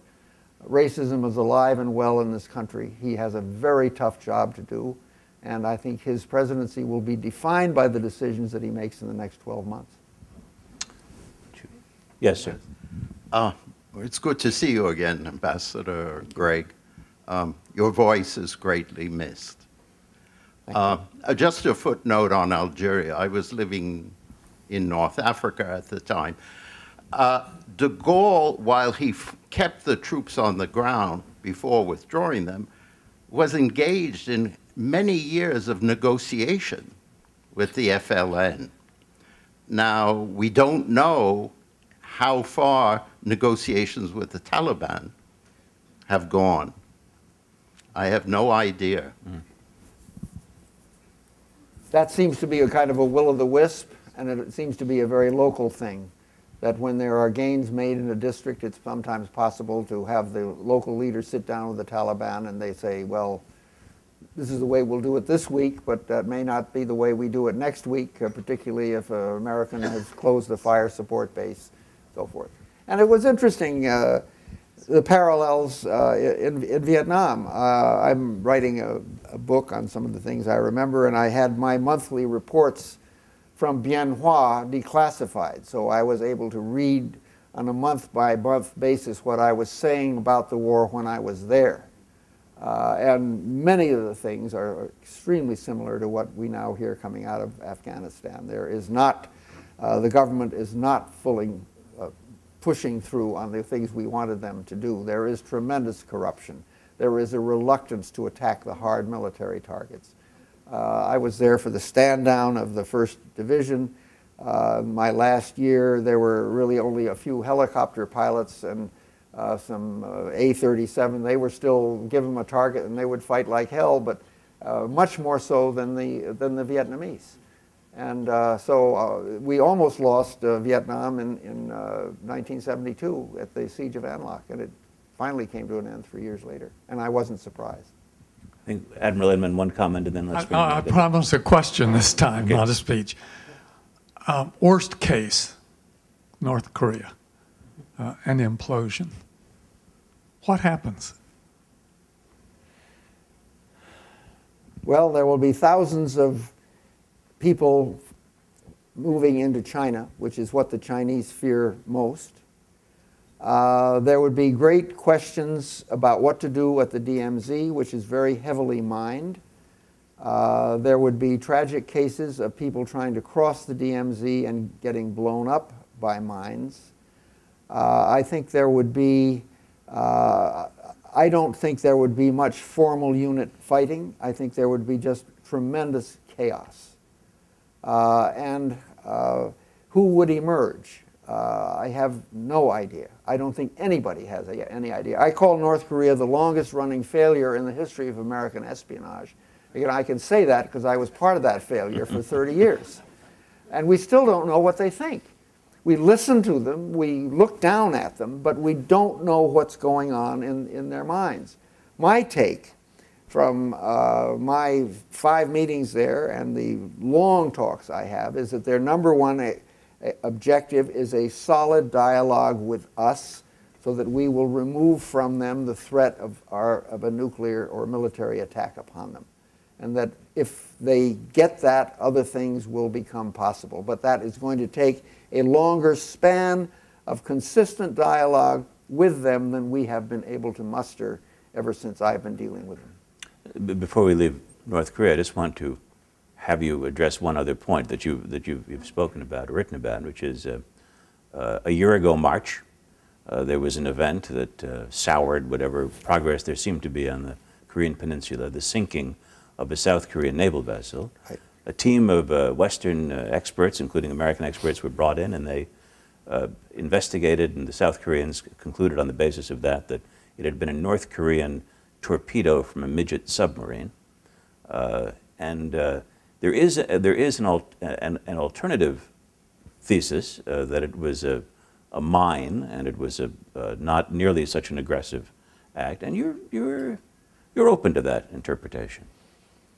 Racism is alive and well in this country. He has a very tough job to do, and I think his presidency will be defined by the decisions that he makes in the next 12 months. Yes, sir. Uh, it's good to see you again, Ambassador Gregg. Um, your voice is greatly missed. Uh, just a footnote on Algeria. I was living in North Africa at the time. Uh, de Gaulle, while he kept the troops on the ground before withdrawing them, was engaged in many years of negotiation with the FLN. Now, we don't know how far negotiations with the Taliban have gone. I have no idea. That seems to be a kind of a will o' the wisp, and it seems to be a very local thing. That when there are gains made in a district, it's sometimes possible to have the local leaders sit down with the Taliban and they say, well, this is the way we'll do it this week, but that may not be the way we do it next week, uh, particularly if an American has closed the fire support base, so forth. And it was interesting. Uh, the parallels uh, in, in, Vietnam. Uh, I'm writing a, a, book on some of the things I remember, and I had my monthly reports from Bien Hoa declassified, so I was able to read on a month by month basis what I was saying about the war when I was there. Uh, and many of the things are extremely similar to what we now hear coming out of Afghanistan. There is not, uh, the government is not fully pushing through on the things we wanted them to do. There is tremendous corruption. There is a reluctance to attack the hard military targets. Uh, I was there for the stand down of the 1st Division. Uh, my last year, there were really only a few helicopter pilots and uh, some uh, A-37. They were still, give them a target and they would fight like hell, but uh, much more so than the, than the Vietnamese. And uh, so uh, we almost lost uh, Vietnam in, in 1972 uh, at the Siege of An Loc, and it finally came to an end three years later, and I wasn't surprised. I think Admiral Inman, one comment, and then let's bring I, I promise a question this time, okay. not a speech. Um, worst case, North Korea, uh, an implosion. What happens? Well, there will be thousands of people moving into China, which is what the Chinese fear most. Uh, there would be great questions about what to do at the DMZ, which is very heavily mined. Uh, there would be tragic cases of people trying to cross the DMZ and getting blown up by mines. Uh, I think there would be, uh, I don't think there would be much formal unit fighting. I think there would be just tremendous chaos. Uh, and uh, who would emerge? Uh, I have no idea. I don't think anybody has any idea. I call North Korea the longest running failure in the history of American espionage. Again, I can say that because I was part of that failure for 30 years. And we still don't know what they think. We listen to them, we look down at them, but we don't know what's going on in, in their minds. My take from uh, my five meetings there and the long talks I have is that their number one a, a objective is a solid dialogue with us so that we will remove from them the threat of, our, of a nuclear or military attack upon them. And that if they get that, other things will become possible. But that is going to take a longer span of consistent dialogue with them than we have been able to muster ever since I've been dealing with them. Before we leave North Korea, I just want to have you address one other point that, you, that you've, you've spoken about or written about, which is uh, uh, a year ago March, uh, there was an event that uh, soured whatever progress there seemed to be on the Korean Peninsula, the sinking of a South Korean naval vessel. Right. A team of uh, Western uh, experts, including American experts, were brought in and they uh, investigated, and the South Koreans concluded on the basis of that that it had been a North Korean torpedo from a midget submarine. Uh, and uh, there is, a, there is an, al- an, an alternative thesis uh, that it was a, a mine and it was a, uh, not nearly such an aggressive act. And you're, you're, you're open to that interpretation.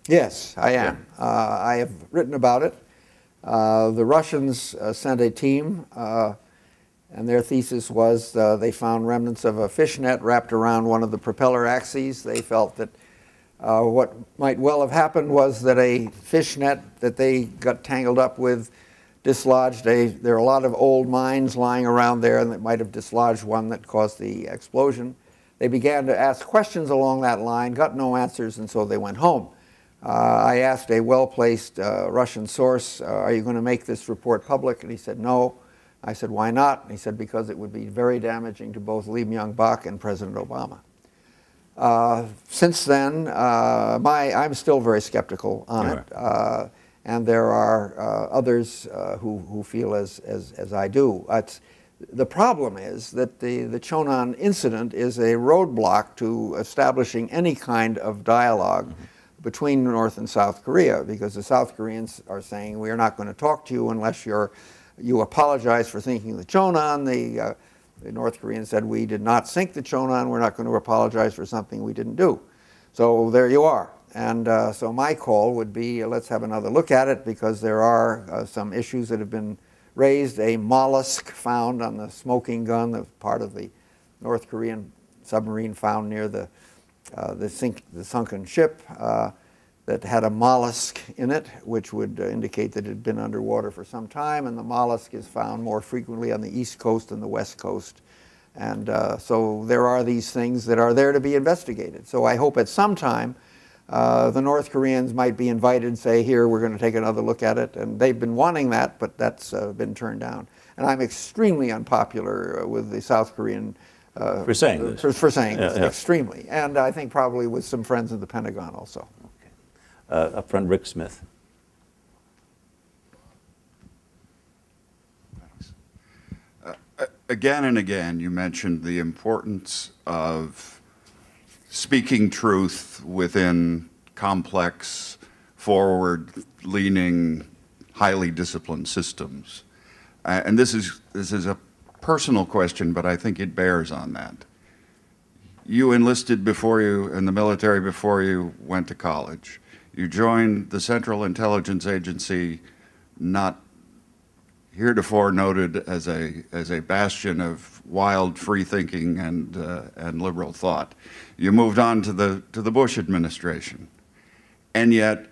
Yes, I am. Uh, I have written about it. Uh, the Russians uh, sent a team, uh, and their thesis was uh, they found remnants of a fishnet wrapped around one of the propeller axes. They felt that uh, what might well have happened was that a fishnet that they got tangled up with dislodged a. There are a lot of old mines lying around there, and that might have dislodged one that caused the explosion. They began to ask questions along that line, got no answers, and so they went home. Uh, I asked a well-placed uh, Russian source, uh, "Are you going to make this report public?" And he said, "No." I said, "Why not?" And he said, "Because it would be very damaging to both Lee Myung-bak and President Obama." Uh, since then, uh, my, I'm still very skeptical on You it, uh, and there are uh, others uh, who, who feel as, as, as I do. It's, the problem is that the, the Chonan incident is a roadblock to establishing any kind of dialog between North and South Korea, because the South Koreans are saying, we are not going to talk to you unless you're, you apologize for thinking the Chonan. The, uh, the North Koreans said, we did not sink the Chonan, we're not going to apologize for something we didn't do. So there you are. And uh, so my call would be, uh, let's have another look at it, because there are uh, some issues that have been raised. A mollusk found on the smoking gun, was part of the North Korean submarine found near the, uh, the, sink, the sunken ship uh, that had a mollusk in it, which would uh, indicate that it had been underwater for some time. And the mollusk is found more frequently on the east coast than the west coast. And uh, so there are these things that are there to be investigated. So I hope at some time uh, the North Koreans might be invited and say, here, we're going to take another look at it. And they've been wanting that, but that's uh, been turned down. And I'm extremely unpopular with the South Korean. Uh, For saying this. For, for saying Yeah, this, yeah. extremely. And I think probably with some friends in the Pentagon also. Uh, up front, Rick Smith. Again and again, you mentioned the importance of speaking truth within complex, forward-leaning, highly disciplined systems. Uh, and this is, this is a personal question, but I think it bears on that. You enlisted before you, in the military before you went to college. You joined the Central Intelligence Agency not heretofore noted as a, as a bastion of wild free thinking and, uh, and liberal thought. You moved on to the, to the Bush administration. And yet,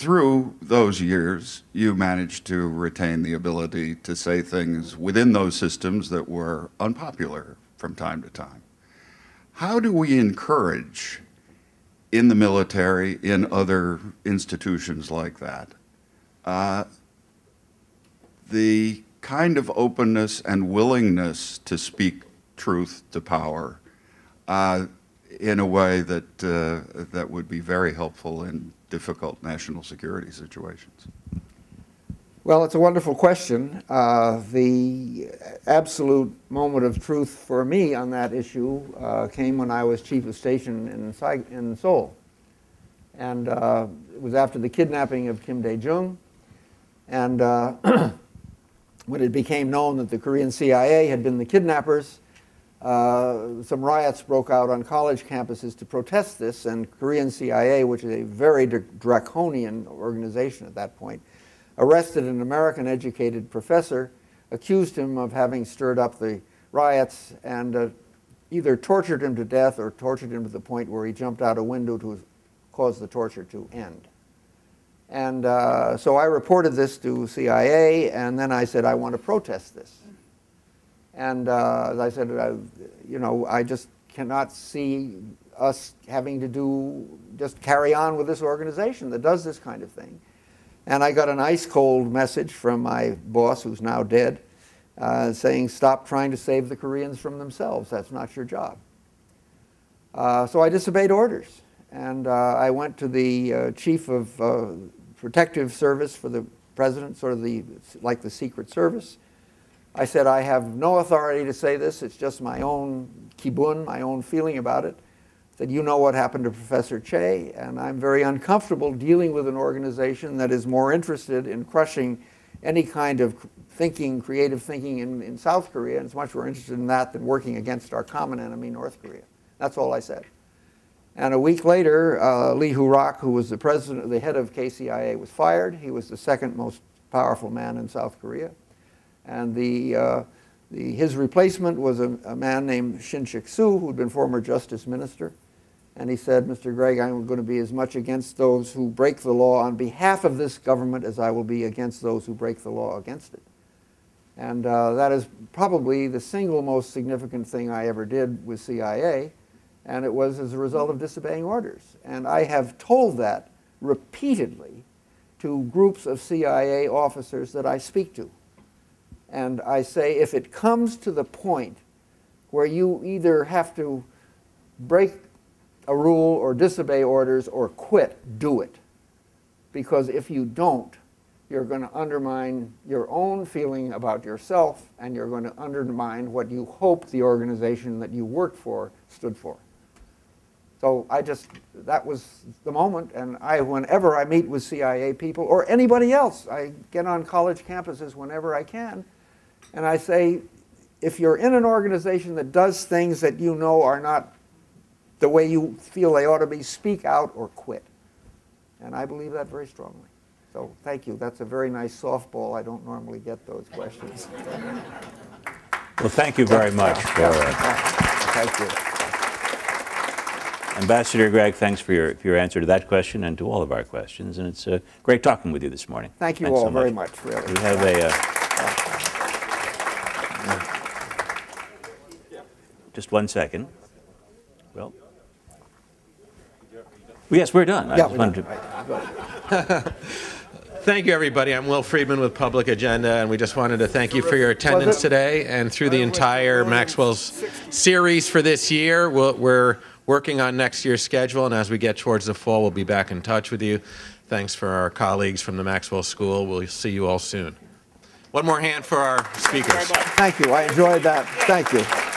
through those years, you managed to retain the ability to say things within those systems that were unpopular from time to time. How do we encourage in the military, in other institutions like that, uh, the kind of openness and willingness to speak truth to power uh, in a way that, uh, that would be very helpful in difficult national security situations? Well, it's a wonderful question. Uh, the absolute moment of truth for me on that issue uh, came when I was chief of station in, in Seoul. And uh, it was after the kidnapping of Kim Dae Jung. And uh, when it became known that the Korean CIA had been the kidnappers, uh, some riots broke out on college campuses to protest this, and Korean CIA, which is a very dr- draconian organization at that point, arrested an American educated professor, accused him of having stirred up the riots, and uh, either tortured him to death or tortured him to the point where he jumped out a window to cause the torture to end. And uh, so I reported this to CIA, and then I said, I want to protest this. And uh, as I said, I, you know, I just cannot see us having to do, just carry on with this organization that does this kind of thing. And I got an ice cold message from my boss, who's now dead, uh, saying, stop trying to save the Koreans from themselves. That's not your job. Uh, so I disobeyed orders. And uh, I went to the uh, chief of uh, protective service for the president, sort of the, like the Secret Service. I said, I have no authority to say this. It's just my own kibun, my own feeling about it. I said, you know what happened to Professor Che, and I'm very uncomfortable dealing with an organization that is more interested in crushing any kind of thinking, creative thinking in, in South Korea, and it's much more interested in that than working against our common enemy, North Korea. That's all I said. And a week later, uh, Lee Hurak, who was the president, the head of KCIA, was fired. He was the second most powerful man in South Korea. And the, uh, the, his replacement was a, a man named Shin Jik-soo, who'd been former justice minister. And he said, Mr. Gregg, I'm going to be as much against those who break the law on behalf of this government as I will be against those who break the law against it. And uh, that is probably the single most significant thing I ever did with CIA, and it was as a result of disobeying orders. And I have told that repeatedly to groups of CIA officers that I speak to. And I say, if it comes to the point where you either have to break a rule or disobey orders or quit, do it. Because if you don't, you're going to undermine your own feeling about yourself and you're going to undermine what you hope the organization that you worked for stood for. So I just, that was the moment. And I, whenever I meet with CIA people or anybody else, I get on college campuses whenever I can. And I say, if you're in an organization that does things that you know are not the way you feel they ought to be, speak out or quit. And I believe that very strongly. So thank you. That's a very nice softball. I don't normally get those questions. Well, thank you very much. For, uh, Thank you. Ambassador Gregg, thanks for your, for your answer to that question and to all of our questions. And it's uh, great talking with you this morning. Thank you Thanks all so very much, really. We have a. Uh, just one second. Well, yes, we're done. I Yeah, just we're done. to- Thank you, everybody. I'm Will Friedman with Public Agenda, and we just wanted to thank you for your attendance today and through the entire Maxwell's series for this year. We'll, we're working on next year's schedule, and as we get towards the fall, we'll be back in touch with you. Thanks for our colleagues from the Maxwell School. We'll see you all soon. One more hand for our speakers. Thank you. I enjoyed that. Thank you.